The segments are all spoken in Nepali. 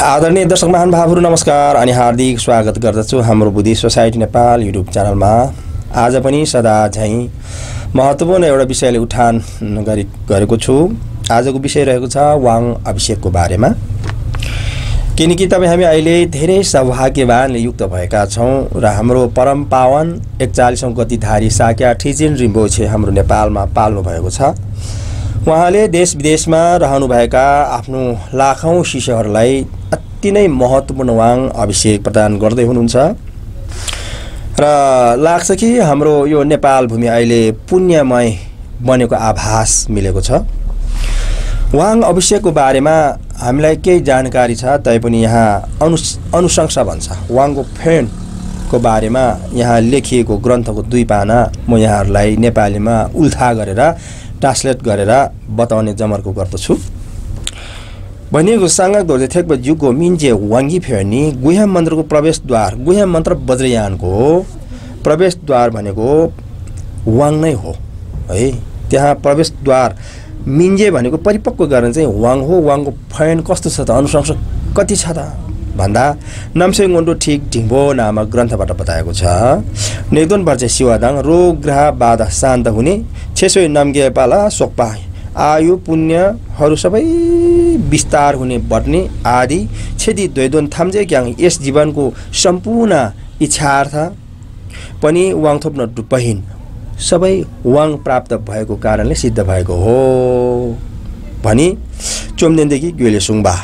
आदरणीय दर्शक महानुभावहरू नमस्कार अनि हार्दिक स्वागत गर्दछु हाम्रो बुद्धि सोसाइटी नेपाल युट्युब च्यानलमा। आज पनि सदा झैँ महत्त्वपूर्ण एउटा विषयले उठान गरी गरेको छु। आजको विषय रहेको छ वाङ अभिषेकको बारेमा। किनकि तपाईँ हामी अहिले धेरै सौभाग्यवानले युक्त भएका छौँ र हाम्रो परम पावन एकचालिसौँ गतिधारी साक्या ठिचिन रिम्बोछे हाम्रो नेपालमा पाल्नु भएको छ। उहाँले देश विदेशमा रहनुभएका आफ्नो लाखौँ शिष्यहरूलाई अति नै महत्त्वपूर्ण वाङ अभिषेक प्रदान गर्दै हुनुहुन्छ। र लाग्छ कि हाम्रो यो नेपाल भूमि अहिले पुण्यमय बनेको आभास मिलेको छ। वाङ अभिषेकको बारेमा हामीलाई केही जानकारी छ तैपनि यहाँ अनु अनुशंसा भन्छ। वाङको फेनको बारेमा यहाँ लेखिएको ग्रन्थको दुई पाना म यहाँहरूलाई नेपालीमा उल्था गरेर ट्रान्सलेट गरेर बताउने जमर्को गर्दछु। भनिएको साङ्गा दोर्जे थेक्प जुगो मिन्जे वाङ्गी फेर्नी गुह्याम मन्त्रको प्रवेशद्वार गुह्याम मन्त्र वज्रयानको प्रवेशद्वार भनेको वाङ नै हो। है त्यहाँ प्रवेशद्वार मिन्जे भनेको परिपक्व गर्न चाहिँ वाङ हो। वाङको फयन कस्तो छ त अनुशंसा कति छ त? भन्दा नामसेङ गोन्डो ठिक ढिङ्बो नामक ग्रन्थबाट बताएको छ। नेदोन वर्ष शिवादाङ रोग ग्रह बाधा शान्त हुने छेसो नम्गे पाला सोक्पा आयु पुण्यहरू सबै विस्तार हुने बट्ने आदि छेदी द्वैदोन थाम्जे क्याङ यस जीवनको सम्पूर्ण इच्छार्थ पनि वाङ थोप्न डुप्पहीन सबै वाङ प्राप्त भएको कारणले सिद्ध भएको हो। भनी चोमदेनदेखि ग्वेले सुङबा।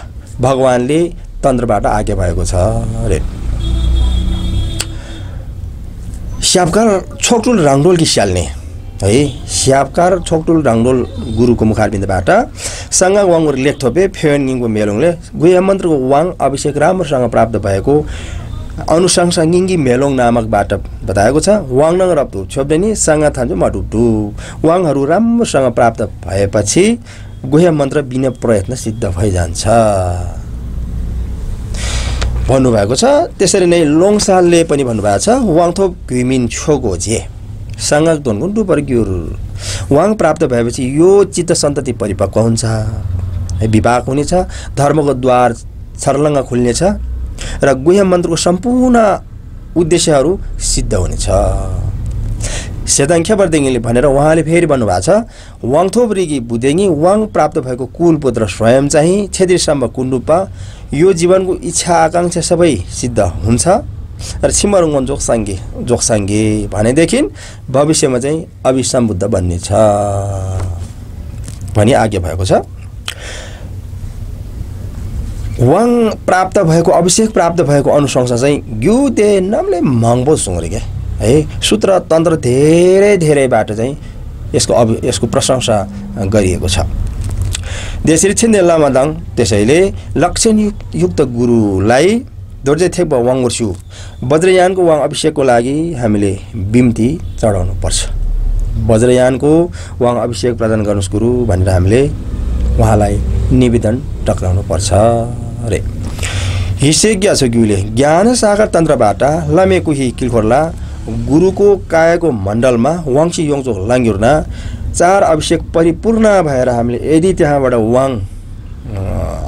भगवान्ले तन्त्रबाट आज्ञा भएको छ अरे। स्यापकार छोकटुल राङडोल कि स्याल्ने है? स्यापकार छोकटुल राङडोल गुरुको मुखारबिन्दबाट सङ्गा वाङको लेख थोपे मेलोङले गुया मन्त्रको वाङ अभिषेक राम्रोसँग प्राप्त भएको अनुशंसा गिङ्गी मेलोङ नामकबाट बताएको छ। वाङ नङ रप्तु छोप्देनी साङ्गा थान्जु मटुटु वाङहरू राम्रोसँग प्राप्त भएपछि गुह्य मन्त्र बिना प्रयत्न सिद्ध भइजान्छ। भन्नुभएको छ। त्यसरी नै लोङसालले पनि भन्नुभएको छ वाङथोप घुमिन छोगो जे साङ्गाक धोनको डुपर ग्युर वाङ प्राप्त भएपछि यो चित्त सन्तति परिपक्व हुन्छ। विवाह हुनेछ धर्मको द्वार छर्लङ्ग खुल्नेछ र गुह्य मन्त्रको सम्पूर्ण उद्देश्यहरू सिद्ध हुनेछ। सेदाङ्ख्या बर्देङ्गीले भनेर उहाँले फेरि भन्नुभएको छ वाङथोप रिगी बुदेङ्गी वाङ प्राप्त भएको कुलपुत्र स्वयं चाहिँ छेद्रीसम्म कुण्डुपा यो जीवनको इच्छा आकाङ्क्षा सबै सिद्ध हुन्छ? र छिमरुङ्गन जोक्साङ्गे जोक्साङ्गे भनेदेखि भविष्यमा चाहिँ अभिसम्बुद्ध बन्नेछ। भनी आज्ञा भएको छ। वाङ प्राप्त भएको अभिषेक प्राप्त भएको अनुशंसा चाहिँ ग्युते नामले महँगो सुँगरे क्या है? सूत्र तन्त्र धेरै धेरैबाट चाहिँ यसको अभि यसको प्रशंसा गरिएको छ। देशरी छिन्दे लामादाङ त्यसैले लक्षण युक्त गुरुलाई दोर्जे थेक वाङ उर्स्यु वज्रयानको वाङ अभिषेकको लागि हामीले बिम्ती चढाउनु पर्छ वज्रयानको वाङ अभिषेक प्रदान गर्नुहोस् गुरु भनेर हामीले उहाँलाई निवेदन टक्राउनु पर्छ अरे हिसे छ ग्युले ज्ञान सागर तन्त्रबाट लमेकुही किलखोर्ला गुरुको कायको मण्डलमा वाङसी योङचोक लाङ्गुर्ना चार अभिषेक परिपूर्ण भएर हामीले यदि त्यहाँबाट वाङ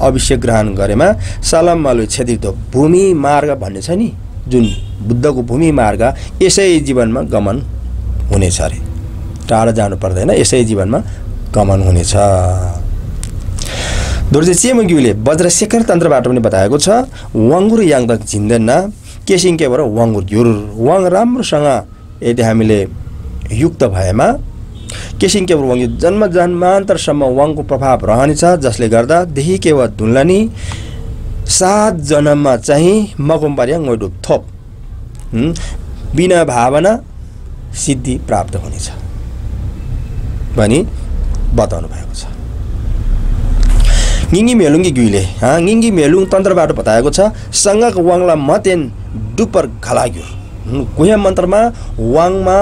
अभिषेक ग्रहण गरेमा सलम मालु छेदितो भूमि मार्ग भन्ने छ नि जुन बुद्धको भूमि मार्ग यसै जीवनमा गमन हुनेछ अरे। टाढा जानु पर्दैन यसै जीवनमा गमन हुनेछ। दोर्जे चेमग्युले वज्रशेखर तन्त्रबाट पनि बताएको छ वाङ्गुर याङदक झिन्दैन केसिङ केबाट वाङ्गुर घ्युर वाङ राम्रोसँग यदि हामीले युक्त भएमा केसिङ केवर वाङ जन्म जन्मान्तरसम्म वाङको प्रभाव रहनेछ जसले गर्दा देही केवा धुन्लानी सात जन्ममा चाहिँ मकुम्बारिया डुब थोप। बिना भावना सिद्धि प्राप्त हुनेछ। भनी बताउनु भएको छ। गिङ्गी मेलुङ्गी गुइले गिङ्गी मेलुङ तन्त्रबाट बताएको छ सङ्गक वाङला मतेन डुपर घलाग्युर गुहे मन्त्रमा वाङमा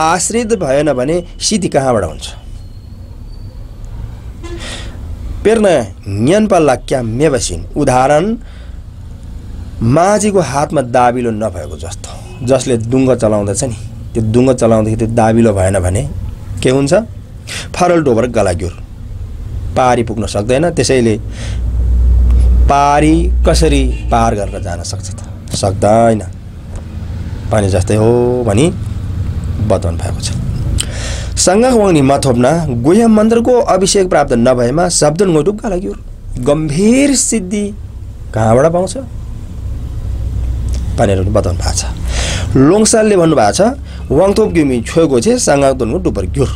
आश्रित भएन भने सिद्धि कहाँबाट हुन्छ? पेर्न न्यानपा लाक्या मेबसिन। उदाहरण माझीको हातमा दाबिलो नभएको जस्तो। जसले दुङ्ग चलाउँदछ नि। त्यो दुङ्ग चलाउँदाखेरि त्यो दाबिलो भएन भने के हुन्छ? फरल डोबर गलाग्युर। पारी पुग्न सक्दैन। त्यसैले पारी कसरी पार गरेर जान सक्छ त? सक्दैन। पानी जस्तै हो भनी बताउनु भएको छ। सङ्गावाङ्नी मथोप्ना गुह्य मन्त्रको अभिषेक प्राप्त नभएमा शब्द डुब्का लाग्यो गम्भीर सिद्धि कहाँबाट पाउँछ? भनेर बताउनु भएको छ। लोङसालले भन्नुभएको छ वाङथोप ग्युमी छोएको छे साङ्गादनको डुपर ग्युर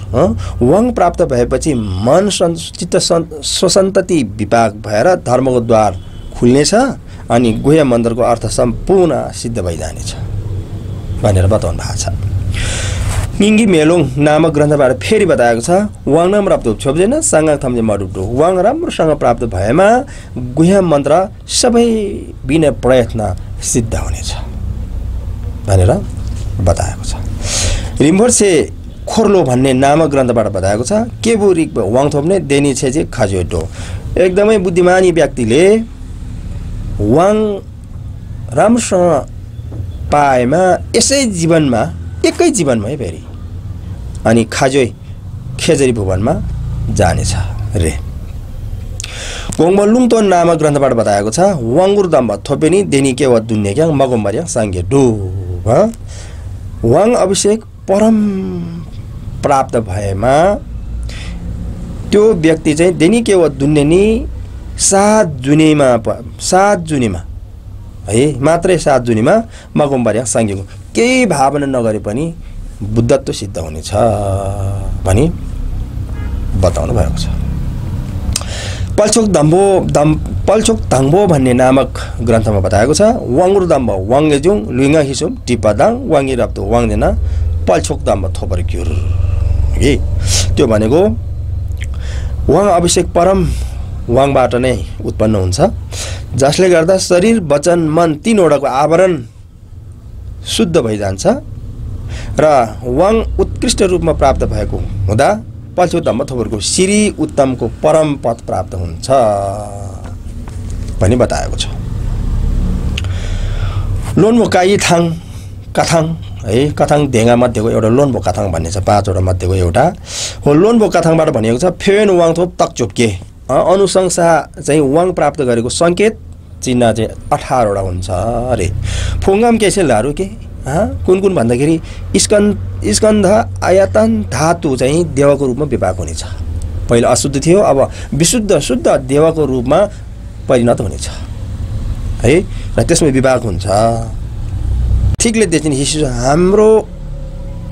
वाङ प्राप्त भएपछि मन सन् चित्त स्वसन्तति विपाक भएर धर्मको द्वार खुल्नेछ। अनि गुह्य मन्त्रको अर्थ सम्पूर्ण सिद्ध भइजानेछ भनेर बताउनु भएको छ। मिङ्गी मेलोङ नामक ग्रन्थबाट फेरि बताएको छ वाङ नाम प्राप्त छोप्दैन साङ्गा थम्जे मडुटो वाङ राम्रोसँग प्राप्त भएमा गुह्य मन्त्र सबै बिना प्रयत्न सिद्ध हुनेछ भनेर बताएको छ। रिम्भोर्से खोर्लो भन्ने नामक ग्रन्थबाट बताएको छ केबु रिक वाङ थोप्ने देनी छेजे खजोटो एकदमै बुद्धिमानी व्यक्तिले वाङ राम्रोसँग पाएमा यसै जीवनमा एकै जीवनमै फेरि। अनि खाजोइ खेजरी भुवनमा जानेछ रे। गोङबल्लुङ तो नामक ग्रन्थबाट बताएको छ वाङ्गुर दम्ब थोपेनी देनी के वा दुन्ने क्या मगम्बर्या साङ्गे डु वाङ अभिषेक परम प्राप्त भएमा त्यो व्यक्ति चाहिँ देनी के वा दुन्ने सात जुनेमा सात जुनीमा। है मात्रै सात जुनीमा मगम्बर्या साङ्गेको केही भावना नगरे पनि बुद्धत्व सिद्ध हुनेछ भनी बताउनु भएको छ। पल्चोक धम्बो दम पल्चोक धङ्बो भन्ने नामक ग्रन्थमा बताएको छ वाङ्रु दम्ब वाङ्गेजुङ लुइङ्गा हिसुम टिप्पादाङ वाङ्गी राप्तो वाङ्देना पल्चोक दम्ब थोपर क्युर है त्यो भनेको वाङ अभिषेक परम वाङबाट नै उत्पन्न हुन्छ। जसले गर्दा शरीर वचन मन तिनवटाको आवरण शुद्ध भइजान्छ र वाङ उत्कृष्ट रूपमा प्राप्त भएको हुँदा पल्चो धम्मथोपरको श्री उत्तमको परम पद प्राप्त हुन्छ भनी बताएको छ। लोनमो काई थाङ कथाङ है कथाङ ढेङ्गा मध्येको एउटा लोनबो कथाङ भन्ने छ पाँचवटा मध्येको एउटा। हो लोनबो कथाङबाट भनेको छ फेन वाङथोप तकचोप्के अनुशंसा चाहिँ वाङ प्राप्त गरेको सङ्केत चिन्ह चाहिँ अठारवटा हुन्छ अरे। फुङ्गाम केसेलहरू के? कुन कुन भन्दाखेरि स्कन्द स्कन्ध आयतन धातु चाहिँ देवको रूपमा विभाग हुनेछ। पहिला अशुद्ध थियो अब विशुद्ध शुद्ध देवको रूपमा परिणत हुनेछ। है? र त्यसमा विभाग हुन्छ। ठिकले देख्ने शिशु हाम्रो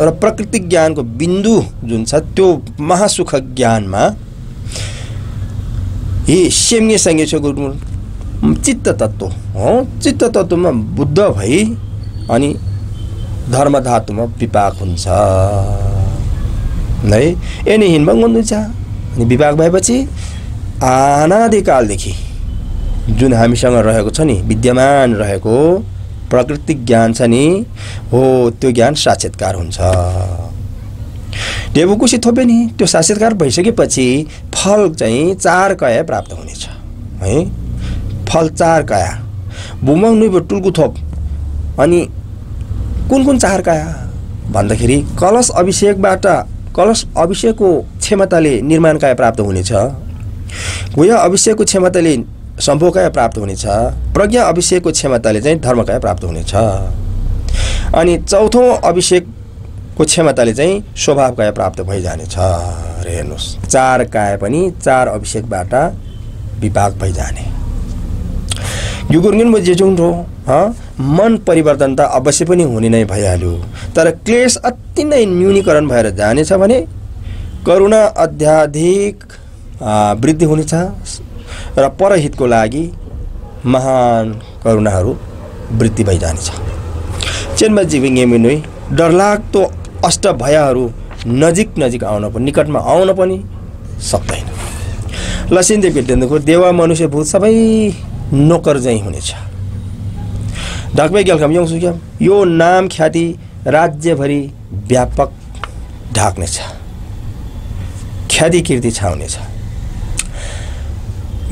र प्रकृतिक ज्ञानको बिन्दु जुन छ त्यो महासुख ज्ञानमा हि सेम्य सङ्गीत चित्त तत्त्व हो चित्त तत्त्वमा बुद्ध भई अनि धर्मधातुमा विपाक हुन्छ है यिनी हिँडभङ हुन्छ अनि विपाक भएपछि आनादिकालदेखि जुन हामीसँग रहेको छ नि विद्यमान रहेको प्राकृतिक ज्ञान छ नि हो त्यो ज्ञान साक्षात्कार हुन्छ डेबुकुसी थोपे नि त्यो साक्षात्कार भइसकेपछि फल चाहिँ चार कया प्राप्त हुनेछ है? फल चार कया। भुमङ नुइबो टुल्कु थोप। अनि कुन कुन चारका भन्दाखेरि कलश अभिषेकबाट कलश अभिषेकको क्षमताले निर्माणकाय प्राप्त हुनेछ? गुया अभिषेकको क्षमताले सम्भोकाय प्राप्त हुनेछ? प्रज्ञा अभिषेकको क्षमताले चाहिँ धर्मकाय प्राप्त हुनेछ? अनि चौथौँ अभिषेकको क्षमताले चाहिँ स्वभावकाय प्राप्त भइजानेछ? र हेर्नुहोस्। चार काय पनि चार अभिषेकबाट विभाग भइजाने। युगुर्गिन जेजुङ हो? मन परिवर्तन त अवश्य पनि हुने नै भइहाल्यो। तर क्लेश अति नै न्यूनीकरण भएर जानेछ भने करुणा अध्याधिक वृद्धि हुनेछ। र परहितको लागि महान करुणाहरू वृद्धि भइजानेछ। चेनमा जिविङ डरलाग्दो अष्ट भयहरू नजिक नजिक आउन पनि निकटमा आउन पनि सक्दैन। लसिन्दे भेटेन्द्रको देवा मनुष्य भूत सबै नोकर चाहिँ हुनेछ। ढकबै गेलखम यौँ यो नाम ख्याति राज्यभरि व्यापक ढाक्नेछ। ख्याति कीर्ति छाउनेछ।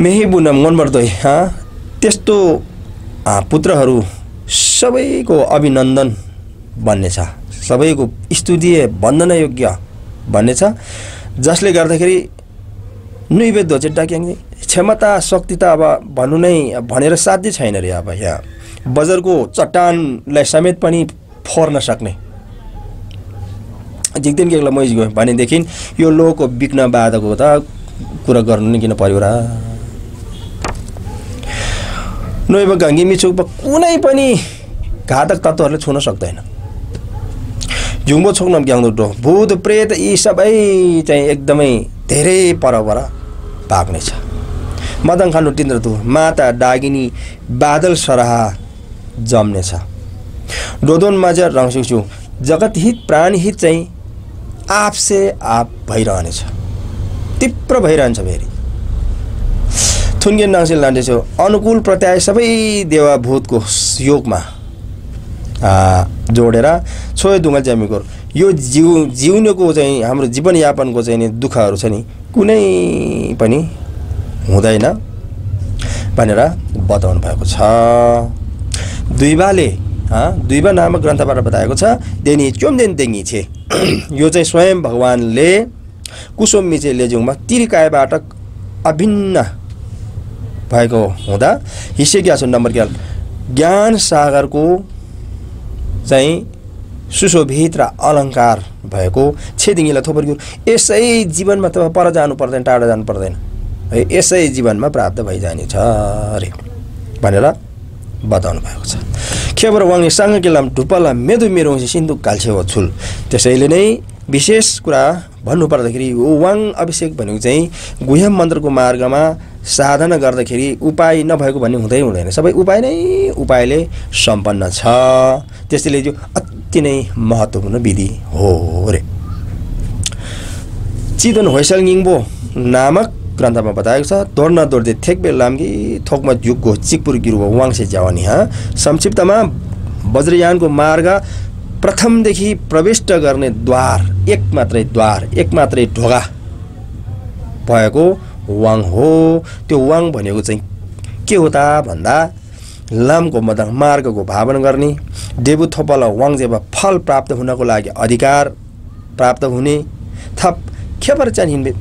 मेहिबुन मनबर्दै त्यस्तो पुत्रहरू सबैको अभिनन्दन बन्नेछ। सबैको स्तुतीय वन्दनयोग्य भन्ने छ। जसले गर्दाखेरि नुइबे धोचे डाक्याङ क्षमता शक्ति त अब भन्नु नै भनेर साध्य छैन रे अब यहाँ। बजारको चट्टानलाई समेत पनि फोर्न सक्ने। जिक्दैन के मै गयो भनेदेखि यो लोको बिक्न बाधको त कुरा गर्नु नै किन पऱ्यो र? नोइब घाङ्गी मिचुक कुनै पनि घातक तत्त्वहरूले छुन सक्दैन। झुङ्गो छोक्न ग्याउँदो डो भूत प्रेत यी सबै चाहिँ एकदमै धेरै परपर भाग्नेछ मदन खानु टिन्द्रतु माता डागिनी बादल सराहा जम्नेछ। डोदोन माझ हित प्राणी हित चाहिँ आपसे आप भइरहनेछ। तीव्र भइरहन्छ फेरि। थुन्गे नाङ्सिल लान्डेछौ अनुकूल प्रत्याय सबै देवाभूतको योगमा। जोडेर छोयो दुङ्गा ज्यामीको। यो जिउ जिउनेको चाहिँ हाम्रो जीवनयापनको चाहिँ नि दुःखहरू छ नि कुनै पनि हुँदैन भनेर बताउनु भएको छ। दुईबाले दुईबा नामक ग्रन्थबाट बताएको छ देनी चोमदेन देङ्गी छे। यो चाहिँ स्वयं भगवान्ले कुसुम मिचे लेजुङमा तिरिकायबाट अभिन्न भएको हुँदा हिस्से ग्यास नम्बर ग्याल। ज्ञान सागरको चाहिँ सुशोभित र अलङ्कार भएको छेदिङीलाई थोपरको यसै जीवनमा तपाईँ पर जानु पर्दैन टाढा जानु पर्दैन। है यसै जीवनमा प्राप्त भइजाने छ अरे भनेर बताउनु भएको छ। खेबर वाङ्ने साङ्ग किल्लाम ढुप्पला मेदु मेरो सिन्धु काल्छे हो छुल। त्यसैले नै विशेष कुरा भन्नुपर्दाखेरि वाङ अभिषेक भनेको चाहिँ गुह्यम मन्त्रको मार्गमा साधना गर्दाखेरि उपाय नभएको भन्ने हुँदै हुँदैन। सबै उपाय नै उपायले सम्पन्न छ। त्यसैले यो अति नै महत्त्वपूर्ण विधि हो रे। चिदन होइसल नामक ग्रन्थमा बताएको छ दोर्न दोर्दे थेक्बे लाम्गी थोकमा युगको चिकपुर गिरुवा वाङसे जावानी हा? संक्षिप्तमा वज्रयानको मार्ग प्रथमदेखि प्रविष्ट गर्ने द्वार एक मात्रै द्वार एक मात्रै ढोका भएको वाङ हो। त्यो वाङ भनेको चाहिँ के हो त भन्दा लामको मदाङ मार्गको भावना गर्ने डेबु थोपाला वाङ जेबा फल प्राप्त हुनको लागि अधिकार प्राप्त हुने थप खेपर चाहिँ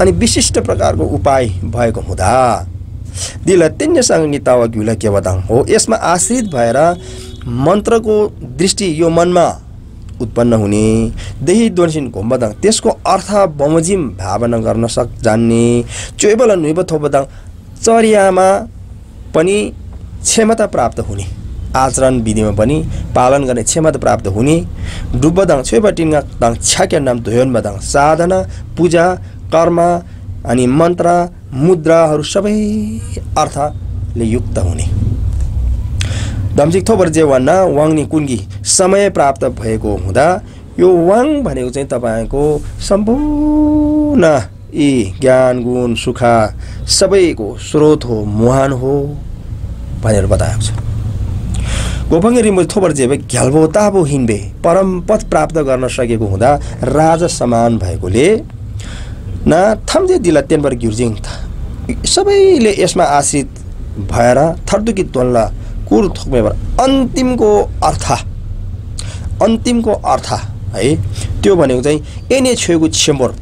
अनि विशिष्ट प्रकारको उपाय भएको हुँदा दिल तिन्यसँग तावा घिउला के बदाङ हो यसमा आश्रित भएर मन्त्रको दृष्टि यो मनमा उत्पन्न हुने देही दोर्सिन घुम्बदाङ त्यसको अर्थ बमोजिम भावना गर्न सक जान्ने। चोइबल नुइब थोबदाङ चर्यामा पनि क्षमता प्राप्त हुने। आचरण विधिमा पनि पालन गर्ने क्षमता प्राप्त हुने। डुब्बदाङ छेबा टिङ्गा दाङ छ्याक्या नाम धोयोनबदाङ साधना पूजा कर्म अनि मन्त्र मुद्राहरू सबै अर्थले युक्त हुने। धम्सिक थोपर जे भन्ना वाङनी कुन्गी समय प्राप्त भएको हुँदा यो वाङ भनेको चाहिँ तपाईँको सम्पूर्ण यी ज्ञान गुण सुख सबैको स्रोत हो मुहान हो भनेर बताएको छ। गोपङ्गे रिमो थोपर जेबे घ्याल्बो ताबो हिँड्बे परम पद प्राप्त गर्न सकेको हुँदा राजा समान भएकोले न थम्जे दिला तेनबर घिर्जिङ सबैले यसमा आश्रित भएर थर्दुकी तोल्ला कुर थोक्मेबाट अन्तिमको अर्थ। अन्तिमको अर्थ है त्यो भनेको चाहिँ एने छेउको छेम्बर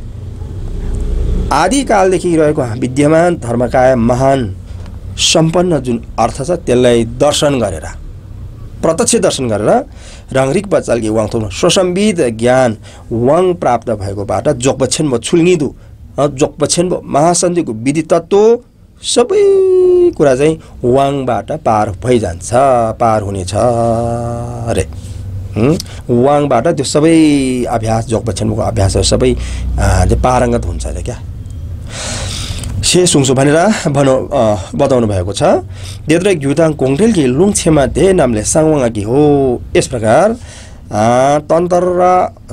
आदिकालदेखि रहेको विद्यमान धर्मकाय महान सम्पन्न जुन अर्थ छ त्यसलाई दर्शन गरेर प्रत्यक्ष दर्शन गरेर रङरिक बच्चाल वाङ स्वसम्विद ज्ञान वाङ प्राप्त भएकोबाट जोक्पछेन भयो भयो महासन्धिको विधि तत्त्व सबै कुरा चाहिँ वाङबाट पार भइजान्छ पार हुनेछ अरे। वाङबाट त्यो सबै अभ्यास जोगपछन्मुको अभ्यासहरू सबै पारङ्गत हुन्छ अरे क्या। से सुङसु भनेर भनौँ बताउनु भएको छ। देद्र घ्युताङ कोङटेलकी लुङछेमा धे नामले साङवाङकी हो? यस प्रकार तन्त्र र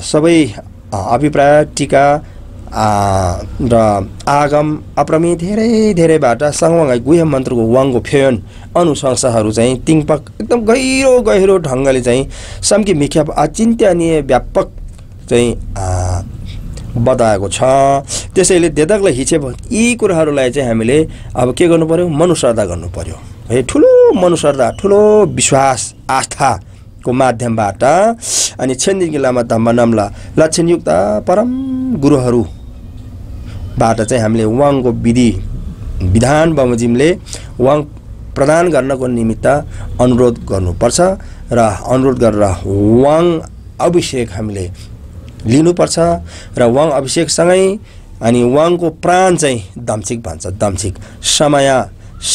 सबै अभिप्राय टिका र आगम अप्रमी धेरै धेरैबाट सङ्गवाङ गुह मन्त्रको वाङको फेयन अनुशंसाहरू चाहिँ तिङपक एकदम गहिरो गहिरो ढङ्गले चाहिँ सम्की मिख्या अचिन्त्यनीय व्यापक चाहिँ बताएको छ। त्यसैले देदकलाई हिचे यी कुराहरूलाई चाहिँ हामीले अब के गर्नु पऱ्यो मनुश्रद्धा गर्नु पऱ्यो है ठुलो मनुश्रद्धा ठुलो विश्वास आस्थाको माध्यमबाट। अनि छेन्दिङ लामा धम्म नम्ला लक्षणयुक्त परम गुरुहरू बाट चाहिँ हामीले वाङको विधि विधान बमोजिमले वाङ प्रदान गर्नको निमित्त अनुरोध गर्नुपर्छ र अनुरोध गरेर वाङ अभिषेक हामीले लिनुपर्छ र वाङ अभिषेकसँगै अनि वाङको प्राण चाहिँ दम्छिक भन्छ दम्छिक समय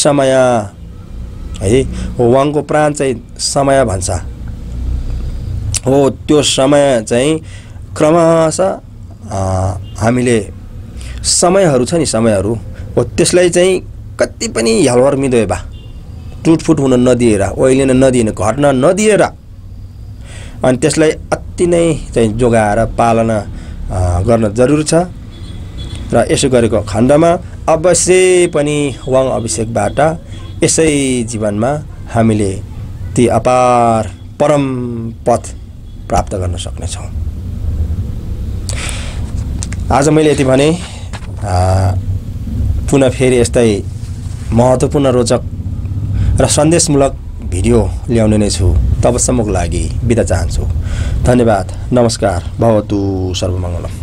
समय है वाङको प्राण चाहिँ समय भन्छ। हो त्यो समय चाहिँ क्रमशः हामीले समयहरू छ नि समयहरू। हो त्यसलाई चाहिँ कति पनि हलवर मिदो बा टुटफुट हुन नदिएर ओइलिन नदिएर घट्न नदिएर। अनि त्यसलाई अति नै चाहिँ जोगाएर पालना गर्न जरुरी छ। र यसो गरेको खण्डमा अवश्य पनि वाङ अभिषेकबाट यसै जीवनमा हामीले ती अपार परम पथ प्राप्त गर्न सक्नेछौँ। आज मैले यति भने। पुनः फेरि यस्तै महत्त्वपूर्ण रोचक र सन्देशमूलक भिडियो ल्याउने नै छु तबसम्मको लागि बिदा चाहन्छु। धन्यवाद। नमस्कार। भवतु सर्वमङ्गलम।